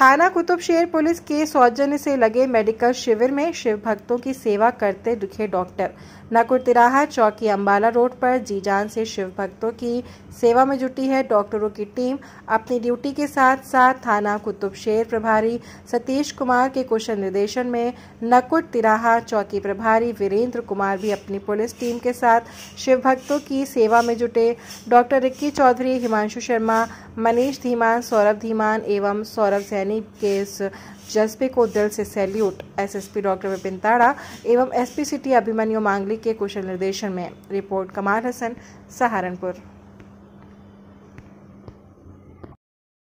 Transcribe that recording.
थाना कुतुब शेर पुलिस के सौजन्य से लगे मेडिकल शिविर में शिव भक्तों की सेवा करते दिखे डॉक्टर। नकुर तिराहा चौकी अंबाला रोड पर जी जान से शिव भक्तों की सेवा में जुटी है डॉक्टरों की टीम। अपनी ड्यूटी के साथ साथ थाना कुतुबशेर प्रभारी सतीश कुमार के कुशल निर्देशन में नकुट तिराहा चौकी प्रभारी वीरेंद्र कुमार भी अपनी पुलिस टीम के साथ शिव भक्तों की सेवा में जुटे। डॉक्टर रिक्की चौधरी, हिमांशु शर्मा, मनीष धीमान, सौरभ धीमान एवं सौरभ सैनी के इस जज्बे को दिल से सैल्यूट एसएसपी डॉक्टर विपिन ताड़ा एवं एसपी सिटी अभिमन्यु मांगली के कुशल निर्देशन में, रिपोर्ट कमाल हसन, सहारनपुर।